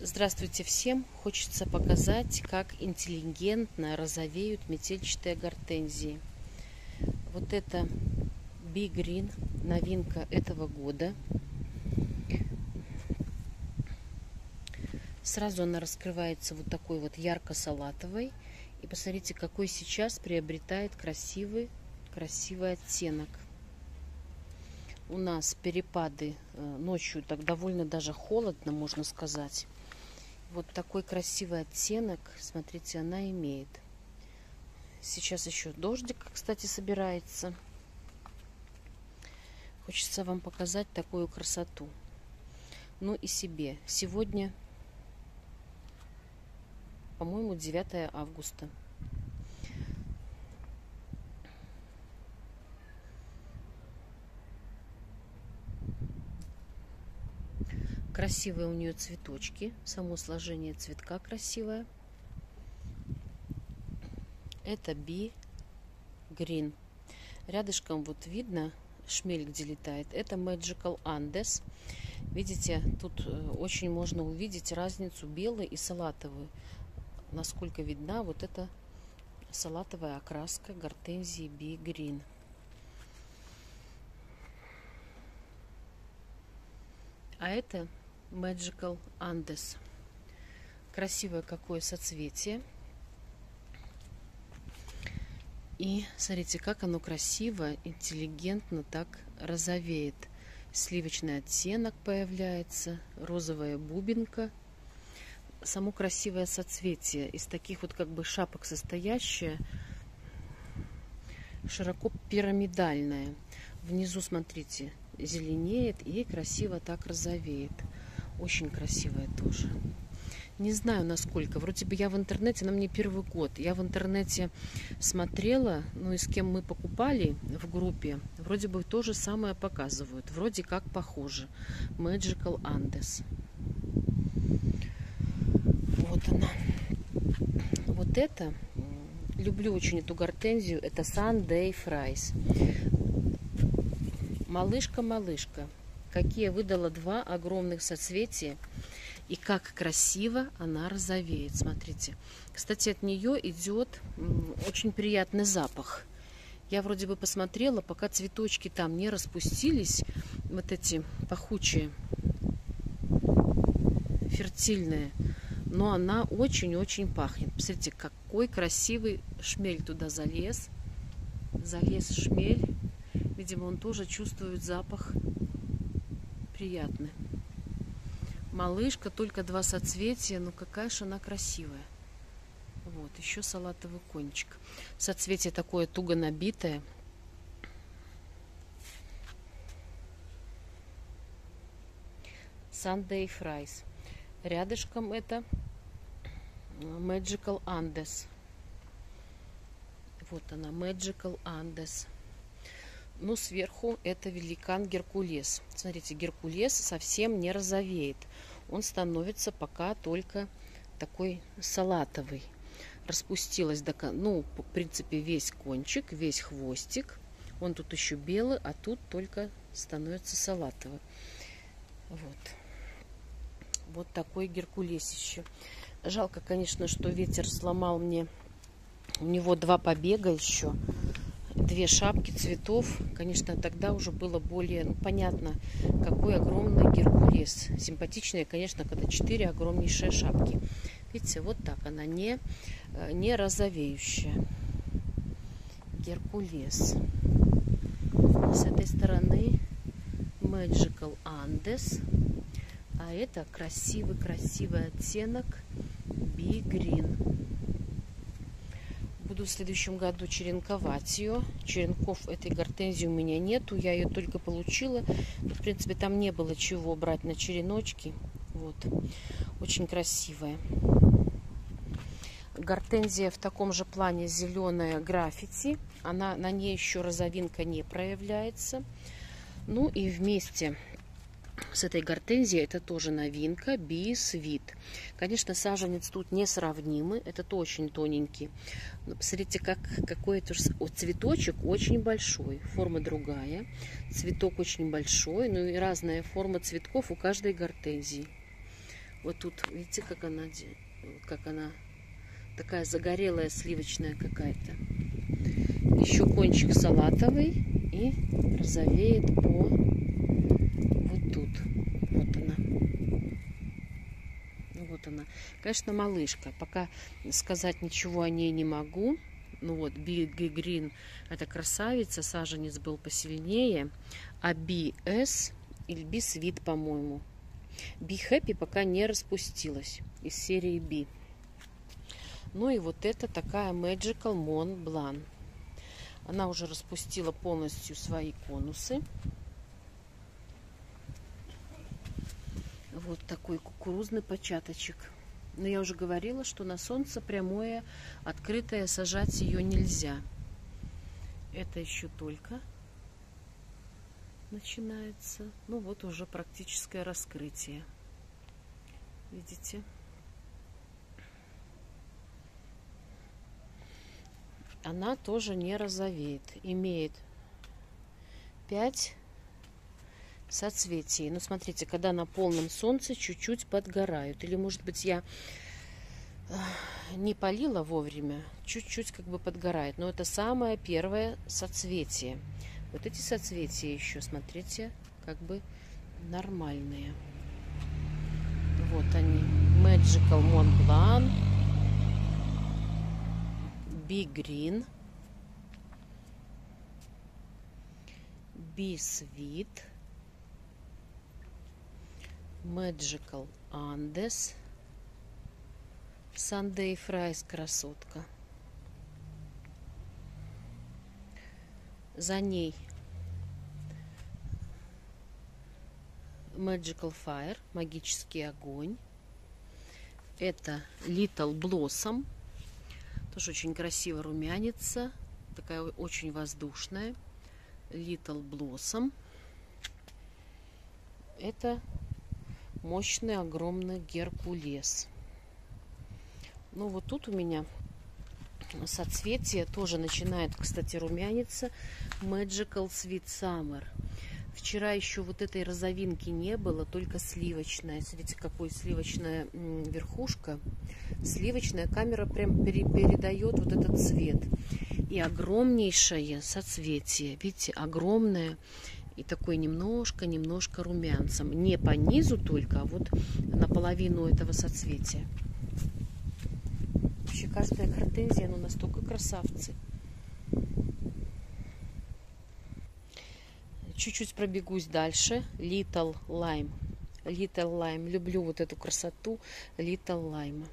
Здравствуйте всем! Хочется показать, как интеллигентно розовеют метельчатые гортензии. Вот это Big Green, новинка этого года. Сразу она раскрывается вот такой вот ярко-салатовой. И посмотрите, какой сейчас приобретает красивый, красивый оттенок у нас перепады э, ночью, так довольно даже холодно, можно сказать. Вот такой красивый оттенок, смотрите, она имеет. Сейчас еще дождик, кстати, собирается. Хочется вам показать такую красоту. Ну и себе. Сегодня, по-моему, 9 августа. Красивые у нее цветочки. Само сложение цветка красивое. Это Би Green. Рядышком вот видно шмель, где летает. Это Magical Andes. Видите, тут э, очень можно увидеть разницу белый и салатовый. Насколько видна вот эта салатовая окраска гортензии Би Green. А это Magical Andes. Красивое какое соцветие. И смотрите, как оно красиво, интеллигентно так розовеет. Сливочный оттенок появляется, розовая бубинка. Само красивое соцветие из таких вот как бы шапок состоящее, широко пирамидальное. Внизу, смотрите, зеленеет и красиво так розовеет. Очень красивая тоже. Не знаю, насколько. Вроде бы я в интернете, она мне первый год. Я в интернете смотрела, ну и с кем мы покупали в группе, вроде бы то же самое показывают. Вроде как похоже. Magical Andes. Вот она. Вот это, люблю очень эту гортензию, это Sunday Fries. Малышка-малышка какие выдала два огромных соцветия. И как красиво она розовеет. Смотрите. Кстати, от нее идет очень приятный запах. Я вроде бы посмотрела, пока цветочки там не распустились, вот эти пахучие, фертильные, но она очень-очень пахнет. Посмотрите, какой красивый шмель туда залез. Залез шмель. Видимо, он тоже чувствует запах приятны. Малышка, только два соцветия, ну какая же она красивая. Вот, еще салатовый кончик. Соцветие такое туго набитое. Sunday Fries. Рядышком это Magical Andes. Вот она, Magical Andes. Ну, сверху это великан Геркулес. Смотрите, Геркулес совсем не розовеет. Он становится пока только такой салатовый. Распустилась, до, ну, в принципе, весь кончик, весь хвостик. Он тут еще белый, а тут только становится салатовый. Вот. Вот такой геркулесище. Жалко, конечно, что ветер сломал мне. У него два побега еще две шапки цветов. Конечно, тогда уже было более ну, понятно, какой огромный геркулес. Симпатичная, конечно, когда четыре огромнейшие шапки. Видите, вот так она не, э, не розовеющая. Геркулес. С этой стороны Magical Andes. А это красивый-красивый оттенок Big Green буду в следующем году черенковать ее. Черенков этой гортензии у меня нету. Я ее только получила. В принципе, там не было чего брать на череночки. Вот. Очень красивая. Гортензия в таком же плане зеленая граффити. Она, на ней еще розовинка не проявляется. Ну и вместе с этой гортензией это тоже новинка, бисвит. Конечно, саженец тут несравнимый, это очень тоненький. Но посмотрите, как, какой это цветочек очень большой, форма другая. Цветок очень большой, ну и разная форма цветков у каждой гортензии. Вот тут, видите, как она, как она такая загорелая сливочная какая-то. Еще кончик салатовый и розовеет по тут. Вот она. Вот она. Конечно, малышка. Пока сказать ничего о ней не могу. Ну вот, Big Green это красавица, саженец был посильнее. А BS или B Sweet, по-моему. Be Happy пока не распустилась из серии B. Ну и вот это такая Magical Mon Blanc. Она уже распустила полностью свои конусы. Вот такой кукурузный початочек. Но я уже говорила, что на солнце прямое, открытое, сажать ее нельзя. Это еще только начинается. Ну вот уже практическое раскрытие. Видите? Она тоже не розовеет. Имеет 5 соцветий. Но смотрите, когда на полном солнце чуть-чуть подгорают. Или, может быть, я э, не полила вовремя, чуть-чуть как бы подгорает. Но это самое первое соцветие. Вот эти соцветия еще, смотрите, как бы нормальные. Вот они. Magical Mont Blanc. Big Green. Be Sweet. Magical Andes. Sunday Fries красотка. За ней Magical Fire, магический огонь. Это Little Blossom, тоже очень красиво румянится, такая очень воздушная. Little Blossom. Это мощный, огромный геркулес. Ну вот тут у меня соцветие тоже начинает, кстати, румяниться. Magical Sweet Summer. Вчера еще вот этой розовинки не было, только сливочная. Смотрите, какой сливочная верхушка. Сливочная камера прям передает вот этот цвет. И огромнейшее соцветие. Видите, огромное. И такой немножко-немножко румянцем. Не по низу только, а вот наполовину этого соцветия. Вообще каждая гортензия, ну настолько красавцы. Чуть-чуть пробегусь дальше. Little Lime. Little Lime. Люблю вот эту красоту Little Lime.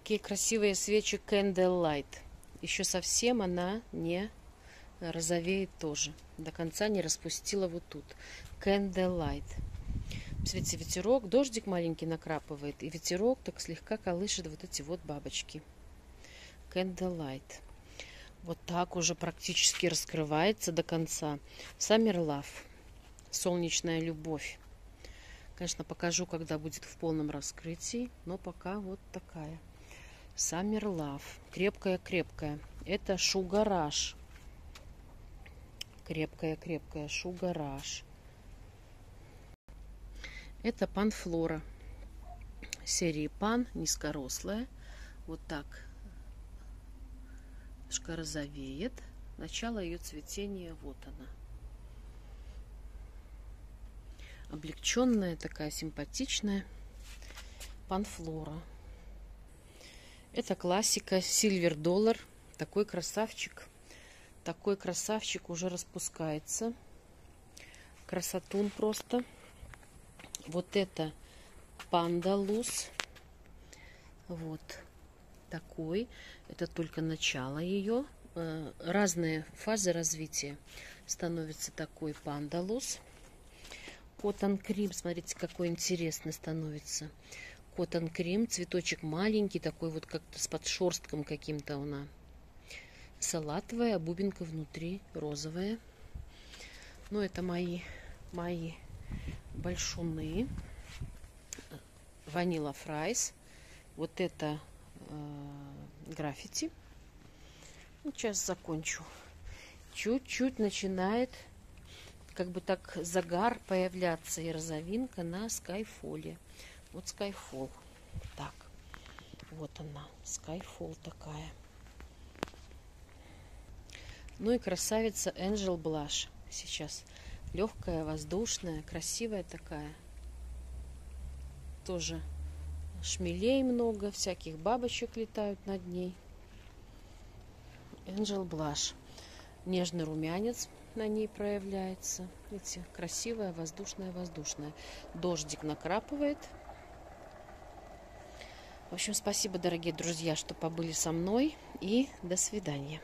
Какие красивые свечи Candlelight. Еще совсем она не розовеет тоже. До конца не распустила вот тут. Candlelight. Смотрите, ветерок, дождик маленький накрапывает, и ветерок так слегка колышет вот эти вот бабочки. Candlelight. Вот так уже практически раскрывается до конца. Summer Love. Солнечная любовь. Конечно, покажу, когда будет в полном раскрытии, но пока вот такая. Summer Love. Крепкая-крепкая. Это шугараш. Крепкая-крепкая шугараш. Это панфлора серии пан, низкорослая. Вот так немножко розовеет. Начало ее цветения, вот она. Облегченная, такая симпатичная панфлора. Это классика Сильвер Доллар. Такой красавчик. Такой красавчик уже распускается. Красотун просто. Вот это пандалус. Вот такой. Это только начало ее. Э, разные фазы развития становится такой пандалус. Коттон крим, смотрите, какой интересный становится. Cotton Cream, цветочек маленький, такой вот как-то с подшерстком каким-то она. Салатовая, а бубинка внутри розовая. Но ну, это мои, мои большуны. Vanille Fraise. Вот это э, граффити. Ну, сейчас закончу. Чуть-чуть начинает как бы так загар появляться и розовинка на Skyfall е. Вот скайфол. Так, вот она, скайфол такая. Ну и красавица Angel Blush сейчас. Легкая, воздушная, красивая такая. Тоже шмелей много, всяких бабочек летают над ней. Angel Blush. Нежный румянец на ней проявляется. Видите, красивая, воздушная, воздушная. Дождик накрапывает. В общем, спасибо, дорогие друзья, что побыли со мной. И до свидания.